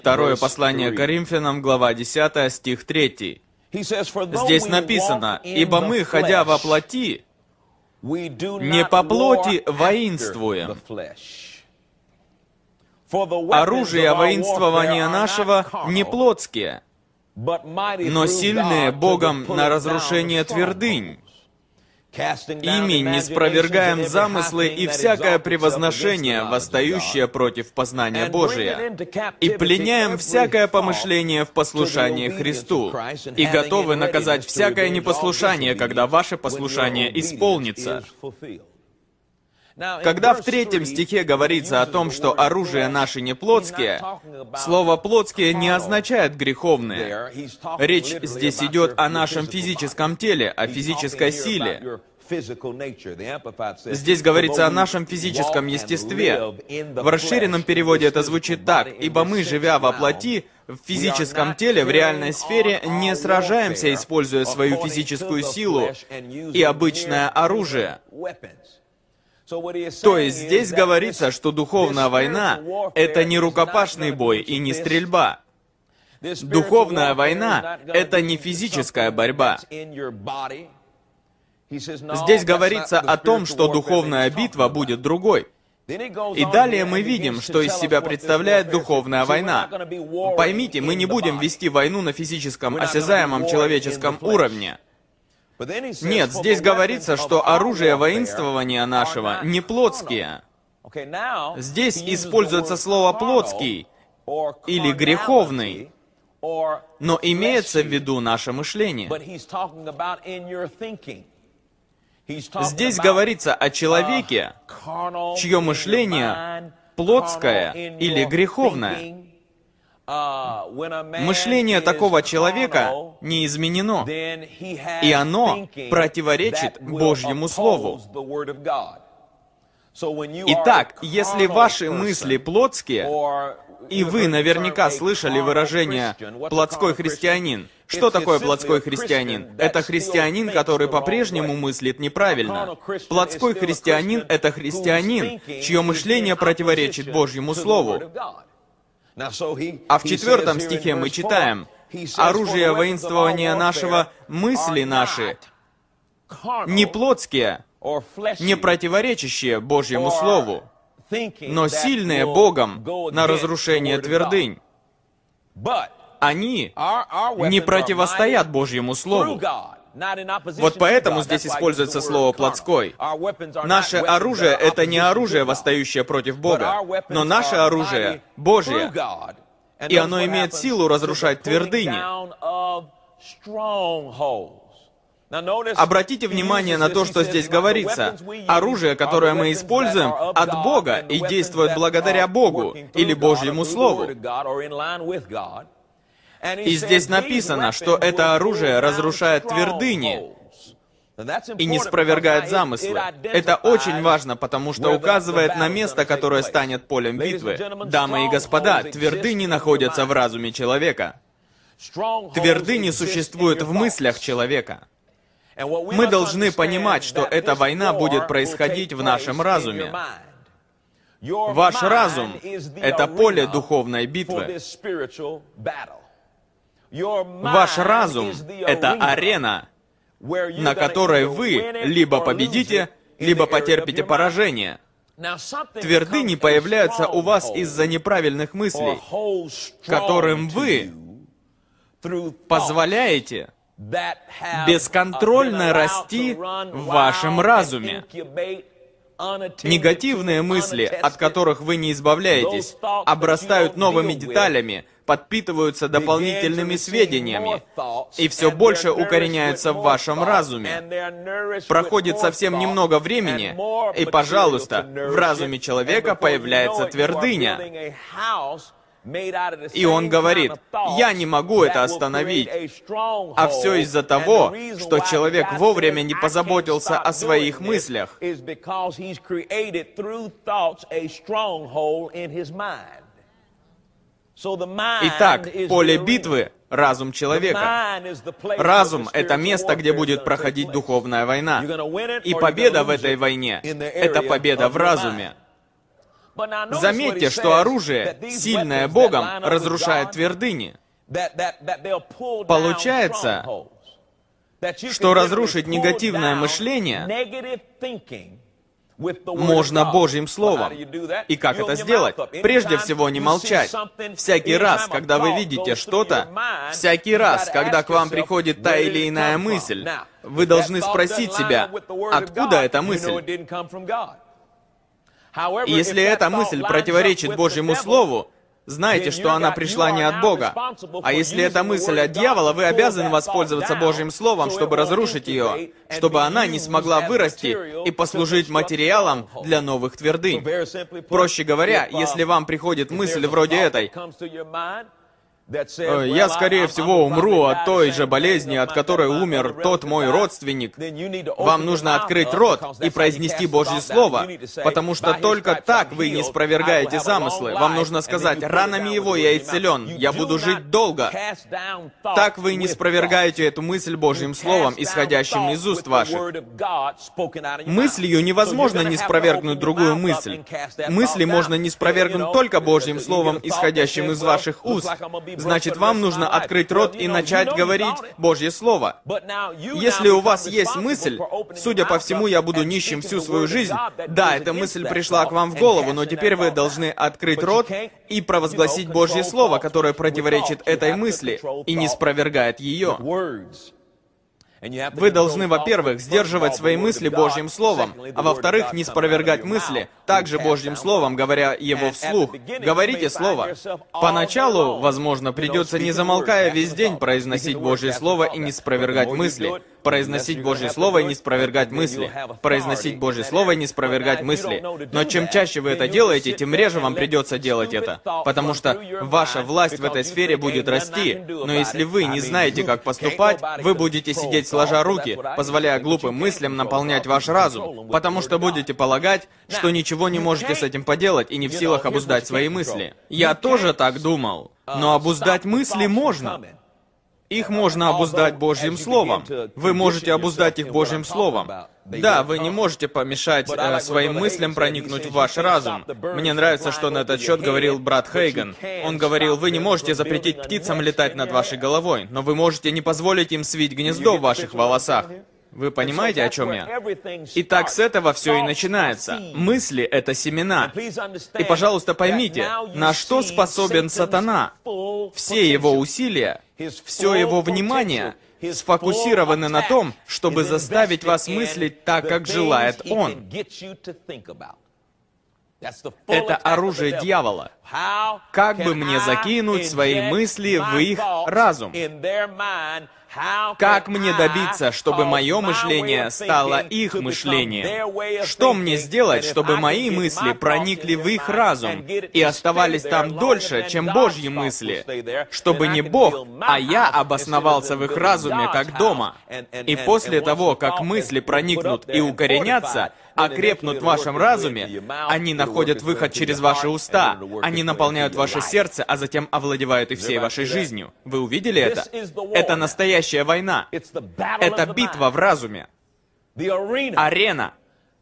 Второе послание Коринфянам, глава 10, стих 3. Здесь написано, «Ибо мы, ходя во плоти, не по плоти воинствуем». Оружие воинствования нашего не плотские, но сильные Богом на разрушение твердынь. Ими не спровергаем замыслы и всякое превозношение, восстающее против познания Божия, и пленяем всякое помышление в послушании Христу, и готовы наказать всякое непослушание, когда ваше послушание исполнится. Когда в третьем стихе говорится о том, что оружие наши не плотские, слово «плотские» не означает «греховные». Речь здесь идет о нашем физическом теле, о физической силе. Здесь говорится о нашем физическом естестве. В расширенном переводе это звучит так, «Ибо мы, живя во плоти, в физическом теле, в реальной сфере, не сражаемся, используя свою физическую силу и обычное оружие». То есть здесь говорится, что духовная война — это не рукопашный бой и не стрельба. Духовная война — это не физическая борьба. Здесь говорится о том, что духовная битва будет другой. И далее мы видим, что из себя представляет духовная война. Поймите, мы не будем вести войну на физическом, осязаемом человеческом уровне. Нет, здесь говорится, что оружие воинствования нашего не плотские. Здесь используется слово «плотский» или «греховный», но имеется в виду наше мышление. Здесь говорится о человеке, чье мышление плотское или греховное. Мышление такого человека не изменено, и оно противоречит Божьему Слову. Итак, если ваши мысли плотские, и вы наверняка слышали выражение «плотской христианин», что такое плотской христианин? Это христианин, который по-прежнему мыслит неправильно. Плотской христианин — это христианин, чье мышление противоречит Божьему Слову. А в четвертом стихе мы читаем, «Оружие воинствования нашего — мысли наши, не плотские, не противоречащие Божьему Слову, но сильные Богом на разрушение твердынь. Они не противостоят Божьему Слову. Вот поэтому здесь используется слово «плотской». Наше оружие — это не оружие, восстающее против Бога, но наше оружие — Божье. И оно имеет силу разрушать твердыни. Обратите внимание на то, что здесь говорится. Оружие, которое мы используем, от Бога и действует благодаря Богу или Божьему Слову. И здесь написано, что это оружие разрушает твердыни и не спровергает замыслы. Это очень важно, потому что указывает на место, которое станет полем битвы. Дамы и господа, твердыни находятся в разуме человека. Твердыни существуют в мыслях человека. Мы должны понимать, что эта война будет происходить в нашем разуме. Ваш разум — это поле духовной битвы. Ваш разум — это арена, на которой вы либо победите, либо потерпите поражение. Твердыни появляются у вас из-за неправильных мыслей, которым вы позволяете бесконтрольно расти в вашем разуме. Негативные мысли, от которых вы не избавляетесь, обрастают новыми деталями, подпитываются дополнительными сведениями и все больше укореняются в вашем разуме. Проходит совсем немного времени, и, пожалуйста, в разуме человека появляется твердыня. И он говорит, я не могу это остановить. А все из-за того, что человек вовремя не позаботился о своих мыслях. Итак, поле битвы — разум человека. Разум — это место, где будет проходить духовная война. И победа в этой войне — это победа в разуме. Заметьте, что оружие, сильное Богом, разрушает твердыни. Получается, что разрушить негативное мышление можно Божьим Словом. И как это сделать? Прежде всего, не молчать. Всякий раз, когда вы видите что-то, всякий раз, когда к вам приходит та или иная мысль, вы должны спросить себя, откуда эта мысль? Если эта мысль противоречит Божьему Слову, Знайте, что она пришла не от Бога. А если эта мысль от дьявола, вы обязаны воспользоваться Божьим Словом, чтобы разрушить ее, чтобы она не смогла вырасти и послужить материалом для новых твердынь. Проще говоря, если вам приходит мысль вроде этой, я, скорее всего, умру от той же болезни, от которой умер тот мой родственник. Вам нужно открыть рот и произнести Божье Слово, потому что только так вы не спровергаете замыслы. Вам нужно сказать, ранами его я исцелен, я буду жить долго. Так вы не спровергаете эту мысль Божьим Словом, исходящим из уст ваших. Мыслью невозможно не спровергнуть другую мысль. Мысли можно не спровергнуть только Божьим Словом, исходящим из ваших уст. Значит, вам нужно открыть рот и начать говорить Божье Слово. Если у вас есть мысль, судя по всему, я буду нищим всю свою жизнь, да, эта мысль пришла к вам в голову, но теперь вы должны открыть рот и провозгласить Божье Слово, которое противоречит этой мысли и не спровергает ее. Вы должны, во-первых, сдерживать свои мысли Божьим Словом, а во-вторых, не спровергать мысли, также Божьим Словом, говоря его вслух. Говорите Слово. Поначалу, возможно, придется, не замолкая весь день, произносить Божье Слово и не спровергать мысли произносить Божье Слово и не спровергать мысли. Произносить Божье Слово и не спровергать мысли. Но чем чаще вы это делаете, тем реже вам придется делать это. Потому что ваша власть в этой сфере будет расти. Но если вы не знаете, как поступать, вы будете сидеть сложа руки, позволяя глупым мыслям наполнять ваш разум. Потому что будете полагать, что ничего не можете с этим поделать и не в силах обуздать свои мысли. Я тоже так думал. Но обуздать мысли можно. Их можно обуздать Божьим Словом. Вы можете обуздать их Божьим Словом. Да, вы не можете помешать э, своим мыслям проникнуть в ваш разум. Мне нравится, что на этот счет говорил брат Хейган. Он говорил, вы не можете запретить птицам летать над вашей головой, но вы можете не позволить им свить гнездо в ваших волосах. Вы понимаете, о чем я? Итак, с этого все и начинается. Мысли — это семена. И, пожалуйста, поймите, на что способен сатана? Все его усилия, все его внимание сфокусированы на том, чтобы заставить вас мыслить так, как желает он. Это оружие дьявола. Как бы мне закинуть свои мысли в их разум? Как мне добиться, чтобы мое мышление стало их мышлением? Что мне сделать, чтобы мои мысли проникли в их разум и оставались там дольше, чем Божьи мысли? Чтобы не Бог, а я обосновался в их разуме как дома. И после того, как мысли проникнут и укоренятся, окрепнут в вашем разуме, они находят выход через ваши уста, они наполняют ваше сердце, а затем овладевают и всей вашей жизнью. Вы увидели это? Это настоящая война. Это битва в разуме. Арена.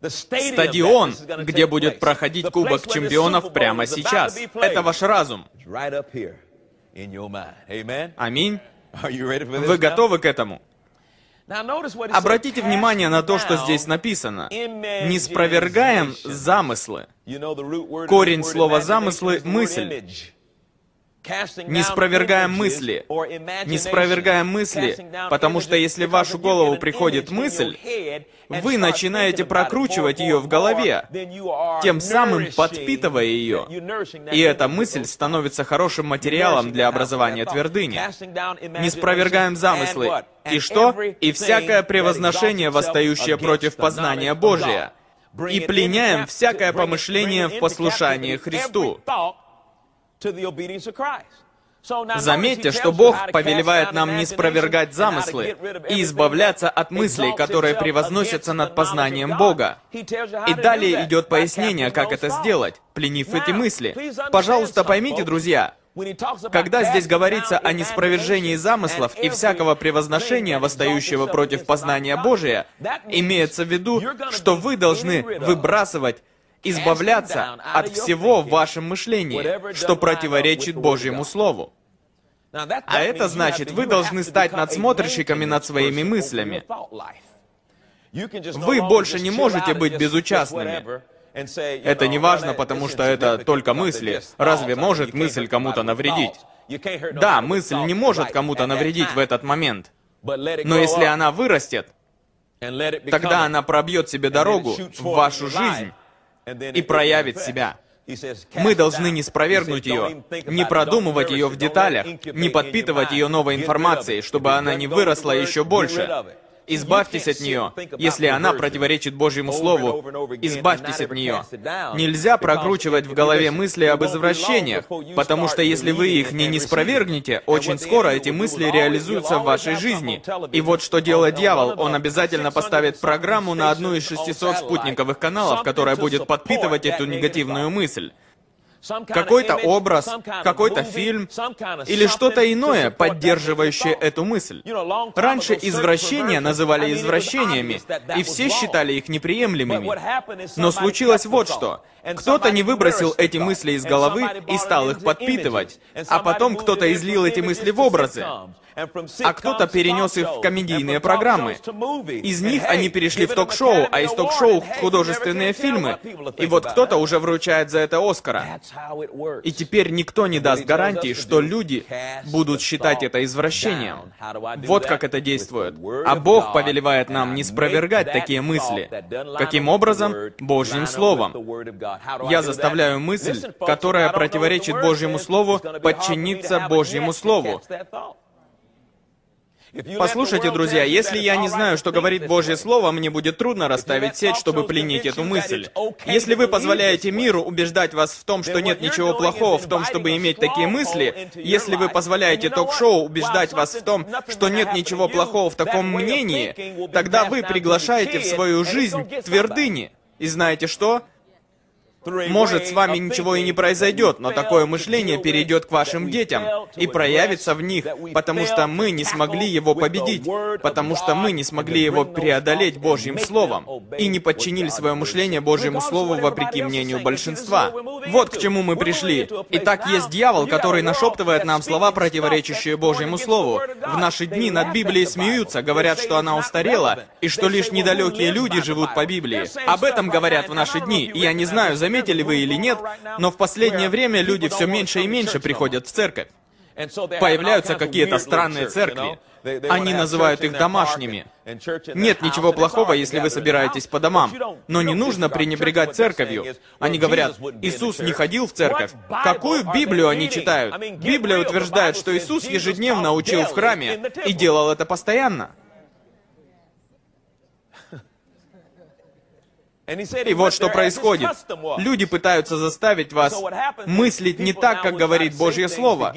Стадион, где будет проходить Кубок Чемпионов прямо сейчас. Это ваш разум. Аминь. Вы готовы к этому? Обратите внимание на то, что здесь написано. «Не спровергаем замыслы». Корень слова «замыслы» — мысль. Не спровергаем мысли. Не спровергаем мысли, потому что если в вашу голову приходит мысль, вы начинаете прокручивать ее в голове, тем самым подпитывая ее. И эта мысль становится хорошим материалом для образования твердыни. Не спровергаем замыслы. И что? И всякое превозношение, восстающее против познания Божия. И пленяем всякое помышление в послушании Христу. Заметьте, что Бог повелевает нам не спровергать замыслы и избавляться от мыслей, которые превозносятся над познанием Бога. И далее идет пояснение, как это сделать, пленив эти мысли. Пожалуйста, поймите, друзья, когда здесь говорится о неспровержении замыслов и всякого превозношения, восстающего против познания Божия, имеется в виду, что вы должны выбрасывать избавляться от всего в вашем мышлении, что противоречит Божьему Слову. А это значит, вы должны стать надсмотрщиками над своими мыслями. Вы больше не можете быть безучастными. Это не важно, потому что это только мысли. Разве может мысль кому-то навредить? Да, мысль не может кому-то навредить в этот момент. Но если она вырастет, тогда она пробьет себе дорогу в вашу жизнь и проявит себя. Мы должны не спровергнуть ее, не продумывать ее в деталях, не подпитывать ее новой информацией, чтобы она не выросла еще больше. Избавьтесь от нее. Если она противоречит Божьему Слову, избавьтесь от нее. Нельзя прокручивать в голове мысли об извращениях, потому что если вы их не не спровергнете, очень скоро эти мысли реализуются в вашей жизни. И вот что делает дьявол. Он обязательно поставит программу на одну из 600 спутниковых каналов, которая будет подпитывать эту негативную мысль какой-то образ, какой-то фильм или что-то иное, поддерживающее эту мысль. Раньше извращения называли извращениями, и все считали их неприемлемыми. Но случилось вот что. Кто-то не выбросил эти мысли из головы и стал их подпитывать, а потом кто-то излил эти мысли в образы а кто-то перенес их в комедийные программы. Из них они перешли в ток-шоу, а из ток-шоу в художественные фильмы. И вот кто-то уже вручает за это Оскара. И теперь никто не даст гарантии, что люди будут считать это извращением. Вот как это действует. А Бог повелевает нам не спровергать такие мысли. Каким образом? Божьим Словом. Я заставляю мысль, которая противоречит Божьему Слову, подчиниться Божьему Слову. Послушайте, друзья, если я не знаю, что говорит Божье Слово, мне будет трудно расставить сеть, чтобы пленить эту мысль. Если вы позволяете миру убеждать вас в том, что нет ничего плохого в том, чтобы иметь такие мысли, если вы позволяете ток-шоу убеждать вас в том, что нет ничего плохого в таком мнении, тогда вы приглашаете в свою жизнь твердыни. И знаете что? Может, с вами ничего и не произойдет, но такое мышление перейдет к вашим детям и проявится в них, потому что мы не смогли его победить, потому что мы не смогли его преодолеть Божьим Словом и не подчинили свое мышление Божьему Слову вопреки мнению большинства. Вот к чему мы пришли. Итак, есть дьявол, который нашептывает нам слова, противоречащие Божьему Слову. В наши дни над Библией смеются, говорят, что она устарела, и что лишь недалекие люди живут по Библии. Об этом говорят в наши дни, и я не знаю, заметили вы или нет, но в последнее время люди все меньше и меньше приходят в церковь. Появляются какие-то странные церкви. Они называют их домашними. Нет ничего плохого, если вы собираетесь по домам. Но не нужно пренебрегать церковью. Они говорят, Иисус не ходил в церковь. Какую Библию они читают? Библия утверждает, что Иисус ежедневно учил в храме и делал это постоянно. И вот что происходит. Люди пытаются заставить вас мыслить не так, как говорит Божье Слово.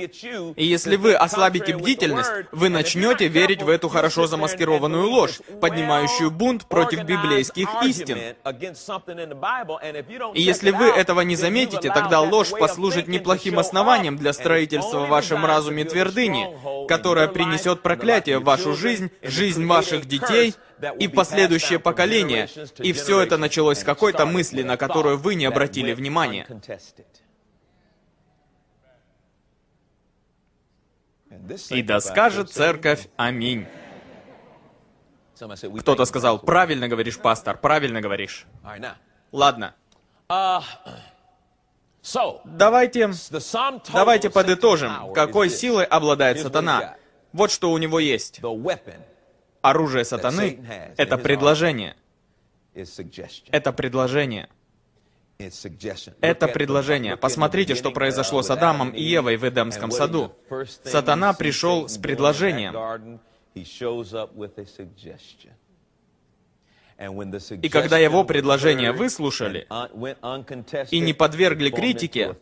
И если вы ослабите бдительность, вы начнете верить в эту хорошо замаскированную ложь, поднимающую бунт против библейских истин. И если вы этого не заметите, тогда ложь послужит неплохим основанием для строительства в вашем разуме твердыни, которая принесет проклятие в вашу жизнь, жизнь ваших детей — и последующее поколение. И все это началось с какой-то мысли, на которую вы не обратили внимания. И да скажет церковь Аминь. Кто-то сказал, правильно говоришь, пастор, правильно говоришь. Ладно. Давайте, давайте подытожим, какой силой обладает сатана. Вот что у него есть. Оружие сатаны — это предложение. Это предложение. Это предложение. Посмотрите, что произошло с Адамом и Евой в Эдемском саду. Сатана пришел с предложением. И когда его предложение выслушали и не подвергли критике,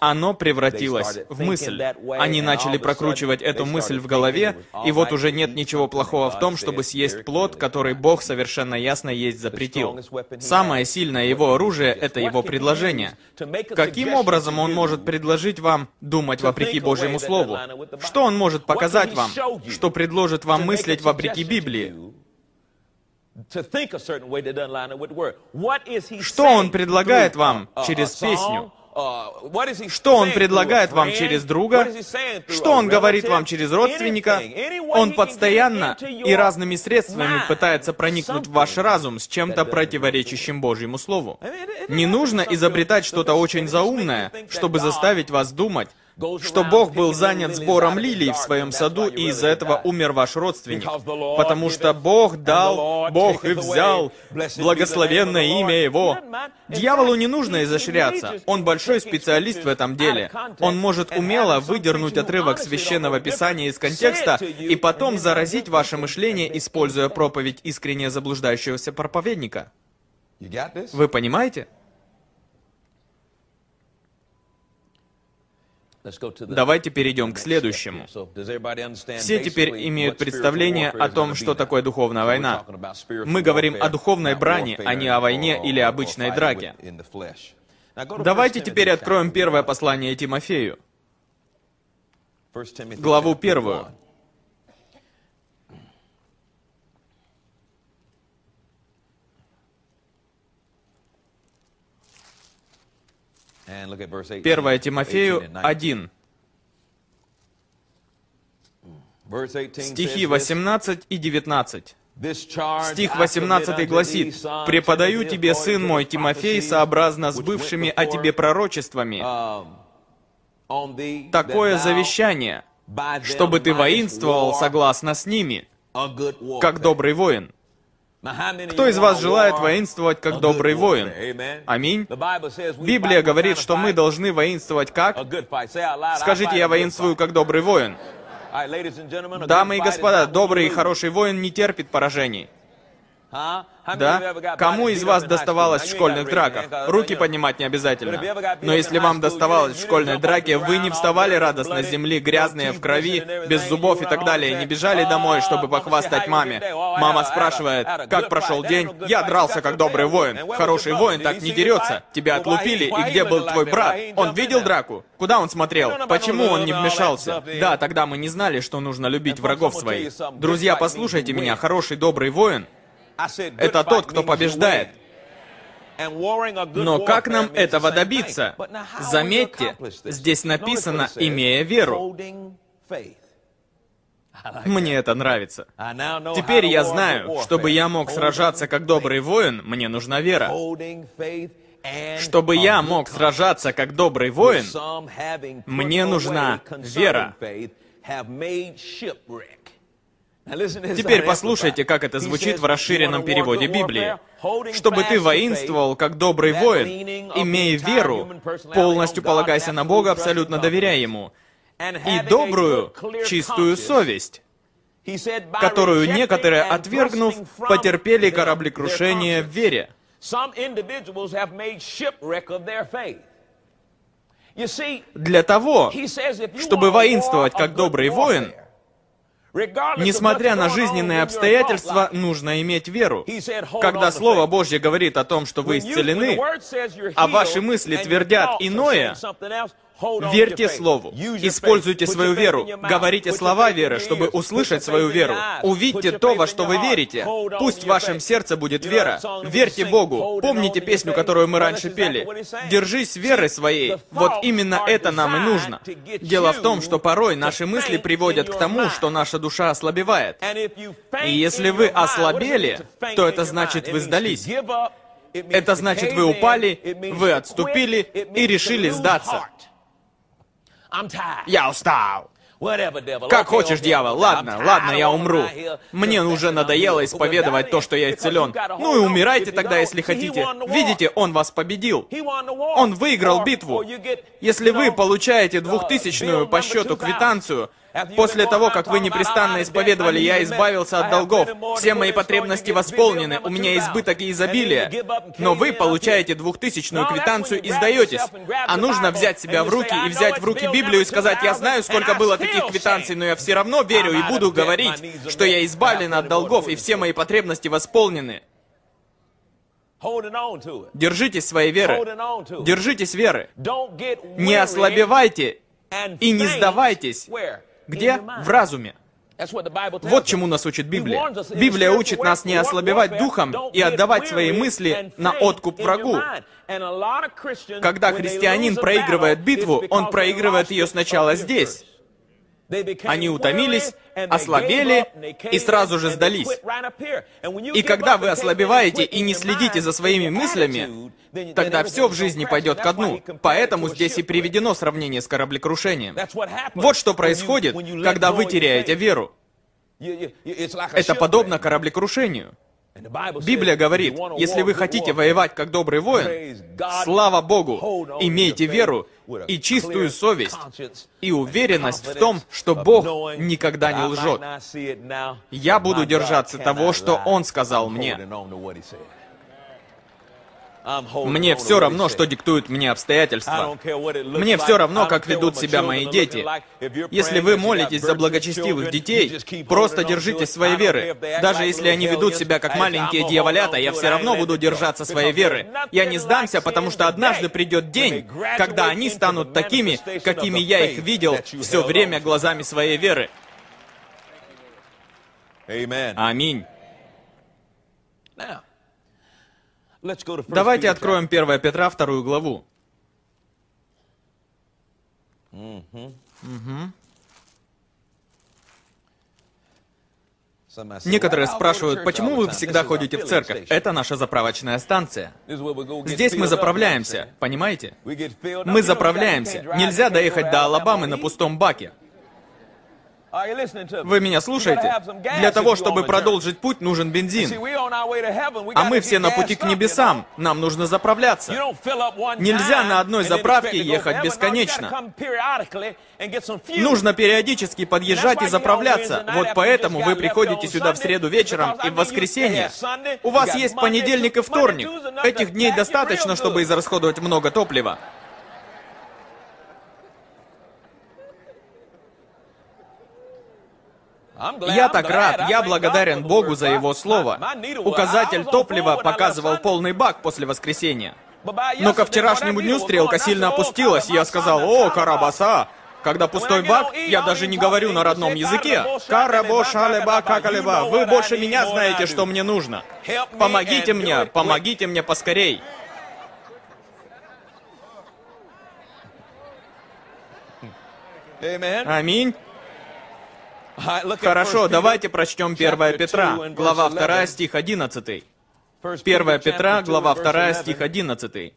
оно превратилось в мысль. Они начали прокручивать эту мысль в голове, и вот уже нет ничего плохого в том, чтобы съесть плод, который Бог совершенно ясно есть запретил. Самое сильное его оружие — это его предложение. Каким образом он может предложить вам думать вопреки Божьему Слову? Что он может показать вам, что предложит вам мыслить вопреки Библии? Что он предлагает вам через песню? Что он предлагает вам через друга? Что он говорит вам через родственника? Он постоянно и разными средствами пытается проникнуть в ваш разум с чем-то противоречащим Божьему Слову. Не нужно изобретать что-то очень заумное, чтобы заставить вас думать, что Бог был занят сбором лилий в своем саду, и из-за этого умер ваш родственник. Потому что Бог дал, Бог и взял, благословенное имя Его. Дьяволу не нужно изощряться. Он большой специалист в этом деле. Он может умело выдернуть отрывок священного писания из контекста и потом заразить ваше мышление, используя проповедь искренне заблуждающегося проповедника. Вы понимаете? Давайте перейдем к следующему. Все теперь имеют представление о том, что такое духовная война. Мы говорим о духовной брани, а не о войне или обычной драке. Давайте теперь откроем первое послание Тимофею. Главу первую. Первое Тимофею 1. Стихи 18 и 19. Стих 18 гласит, «Преподаю тебе, сын мой, Тимофей, сообразно с бывшими о тебе пророчествами, такое завещание, чтобы ты воинствовал согласно с ними, как добрый воин». Кто из вас желает воинствовать как добрый воин? Аминь. Библия говорит, что мы должны воинствовать как? Скажите, я воинствую как добрый воин. Дамы и господа, добрый и хороший воин не терпит поражений. Да? Кому из вас доставалось в школьных драках? Руки поднимать не обязательно. Но если вам доставалось в школьной драке, вы не вставали радостно с земли, грязные, в крови, без зубов и так далее, не бежали домой, чтобы похвастать маме. Мама спрашивает, как прошел день? Я дрался, как добрый воин. Хороший воин так не дерется. Тебя отлупили, и где был твой брат? Он видел драку? Куда он смотрел? Почему он не вмешался? Да, тогда мы не знали, что нужно любить врагов своих. Друзья, послушайте меня, хороший добрый воин это тот, кто побеждает. Но как нам этого добиться? Заметьте, здесь написано «имея веру». Мне это нравится. Теперь я знаю, чтобы я мог сражаться как добрый воин, мне нужна вера. Чтобы я мог сражаться как добрый воин, мне нужна вера. Теперь послушайте, как это звучит в расширенном переводе Библии. «Чтобы ты воинствовал, как добрый воин, имея веру, полностью полагайся на Бога, абсолютно доверяя Ему, и добрую, чистую совесть, которую некоторые, отвергнув, потерпели кораблекрушение в вере». Для того, чтобы воинствовать как добрый воин, Несмотря на жизненные обстоятельства, нужно иметь веру. Когда Слово Божье говорит о том, что вы исцелены, а ваши мысли твердят иное, Верьте Слову. Используйте свою веру. Говорите слова веры, чтобы услышать свою веру. Увидьте то, во что вы верите. Пусть в вашем сердце будет вера. Верьте Богу. Помните песню, которую мы раньше пели? «Держись веры своей». Вот именно это нам и нужно. Дело в том, что порой наши мысли приводят к тому, что наша душа ослабевает. И если вы ослабели, то это значит, вы сдались. Это значит, вы упали, вы отступили и решили сдаться. Я устал. Как хочешь, дьявол. Ладно, ладно, я умру. Мне уже надоело исповедовать то, что я исцелен. Ну и умирайте тогда, если хотите. Видите, он вас победил. Он выиграл битву. Если вы получаете двухтысячную по счету квитанцию, После того, как вы непрестанно исповедовали, я избавился от долгов. Все мои потребности восполнены, у меня избыток и изобилие. Но вы получаете двухтысячную квитанцию и сдаетесь. А нужно взять себя в руки и взять в руки Библию и сказать, я знаю, сколько было таких квитанций, но я все равно верю и буду говорить, что я избавлен от долгов и все мои потребности восполнены. Держитесь своей веры. Держитесь веры. Не ослабевайте и не сдавайтесь. Где? В разуме. Вот чему нас учит Библия. Библия учит нас не ослабевать духом и отдавать свои мысли на откуп врагу. Когда христианин проигрывает битву, он проигрывает ее сначала здесь. Они утомились, ослабели и сразу же сдались. И когда вы ослабеваете и не следите за своими мыслями, тогда все в жизни пойдет ко дну. Поэтому здесь и приведено сравнение с кораблекрушением. Вот что происходит, когда вы теряете веру. Это подобно кораблекрушению. Библия говорит, если вы хотите воевать как добрый воин, слава Богу, имейте веру и чистую совесть, и уверенность в том, что Бог никогда не лжет. Я буду держаться того, что Он сказал мне. Мне все равно, что диктуют мне обстоятельства. Мне все равно, как ведут себя мои дети. Если вы молитесь за благочестивых детей, просто держитесь своей веры. Даже если они ведут себя как маленькие дьяволята, я все равно буду держаться своей веры. Я не сдамся, потому что однажды придет день, когда они станут такими, какими я их видел все время глазами своей веры. Аминь. Давайте откроем 1 Петра, вторую главу. Угу. Некоторые спрашивают, почему вы всегда ходите в церковь? Это наша заправочная станция. Здесь мы заправляемся, понимаете? Мы заправляемся. Нельзя доехать до Алабамы на пустом баке. Вы меня слушаете? Для того, чтобы продолжить путь, нужен бензин. А мы все на пути к небесам. Нам нужно заправляться. Нельзя на одной заправке ехать бесконечно. Нужно периодически подъезжать и заправляться. Вот поэтому вы приходите сюда в среду вечером и в воскресенье. У вас есть понедельник и вторник. Этих дней достаточно, чтобы израсходовать много топлива. Я так рад, я благодарен Богу за Его Слово. Указатель топлива показывал полный бак после воскресения. Но ко вчерашнему дню стрелка сильно опустилась, и я сказал, «О, карабаса!» Когда пустой бак, я даже не говорю на родном языке. Карабо, шалеба, какалеба. Вы больше меня знаете, что мне нужно. Помогите мне, помогите мне поскорей. Аминь. Хорошо, давайте прочтем 1 Петра, глава 2, стих 11. 1 Петра, глава 2, стих 11.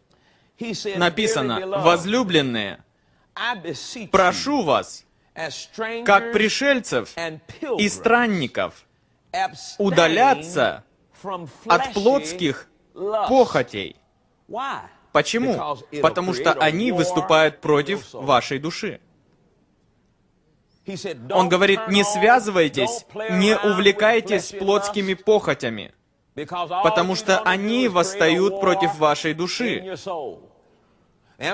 Написано, «Возлюбленные, прошу вас, как пришельцев и странников, удаляться от плотских похотей». Почему? Потому что они выступают против вашей души. Он говорит, не связывайтесь, не увлекайтесь плотскими похотями, потому что они восстают против вашей души.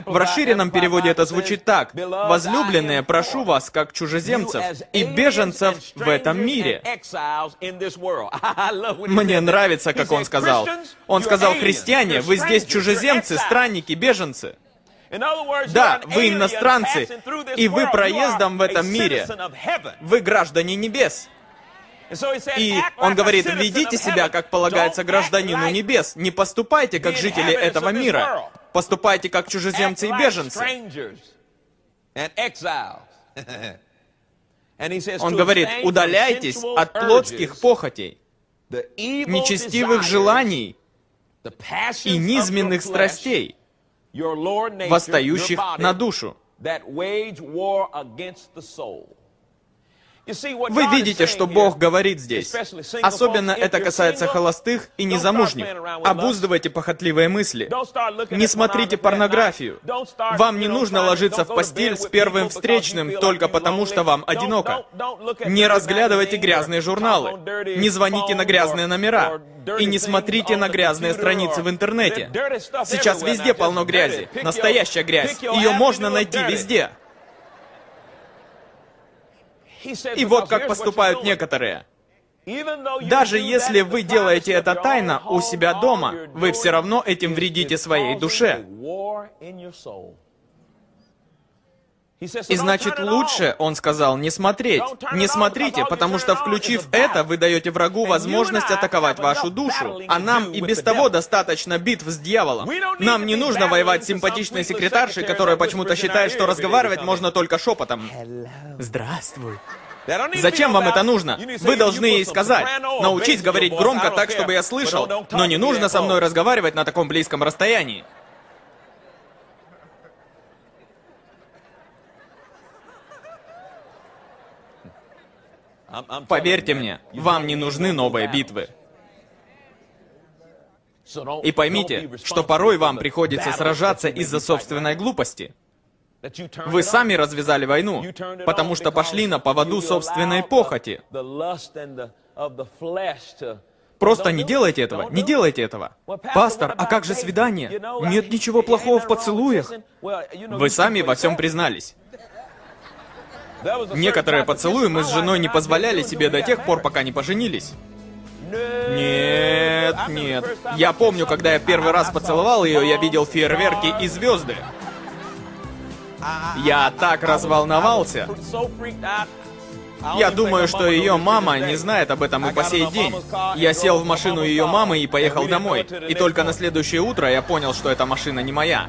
В расширенном переводе это звучит так. «Возлюбленные, прошу вас, как чужеземцев и беженцев в этом мире». Мне нравится, как он сказал. Он сказал, «Христиане, вы здесь чужеземцы, странники, беженцы». Да, вы иностранцы, и вы проездом в этом мире. Вы граждане небес. И он говорит, ведите себя, как полагается гражданину небес. Не поступайте, как жители этого мира. Поступайте, как чужеземцы и беженцы. Он говорит, удаляйтесь от плотских похотей, нечестивых желаний и низменных страстей, восстающих на душу. Вы видите, что Бог говорит здесь. Особенно это касается холостых и незамужних. Обуздывайте похотливые мысли. Не смотрите порнографию. Вам не нужно ложиться в постель с первым встречным только потому, что вам одиноко. Не разглядывайте грязные журналы. Не звоните на грязные номера. И не смотрите на грязные страницы в интернете. Сейчас везде полно грязи. Настоящая грязь. Ее можно найти везде. И вот как поступают некоторые. Даже если вы делаете это тайно у себя дома, вы все равно этим вредите своей душе. И значит лучше, он сказал, не смотреть. Не смотрите, потому что включив это, вы даете врагу возможность атаковать вашу душу. А нам и без того достаточно битв с дьяволом. Нам не нужно воевать с симпатичной секретаршей, которая почему-то считает, что разговаривать можно только шепотом. Здравствуй. Зачем вам это нужно? Вы должны ей сказать. Научись говорить громко так, чтобы я слышал. Но не нужно со мной разговаривать на таком близком расстоянии. Поверьте мне, вам не нужны новые битвы. И поймите, что порой вам приходится сражаться из-за собственной глупости. Вы сами развязали войну, потому что пошли на поводу собственной похоти. Просто не делайте этого, не делайте этого. Пастор, а как же свидание? Нет ничего плохого в поцелуях. Вы сами во всем признались. Некоторые поцелуи мы с женой не позволяли себе до тех пор, пока не поженились. Нет, нет. Я помню, когда я первый раз поцеловал ее, я видел фейерверки и звезды. Я так разволновался. Я думаю, что ее мама не знает об этом и по сей день. Я сел в машину ее мамы и поехал домой. И только на следующее утро я понял, что эта машина не моя.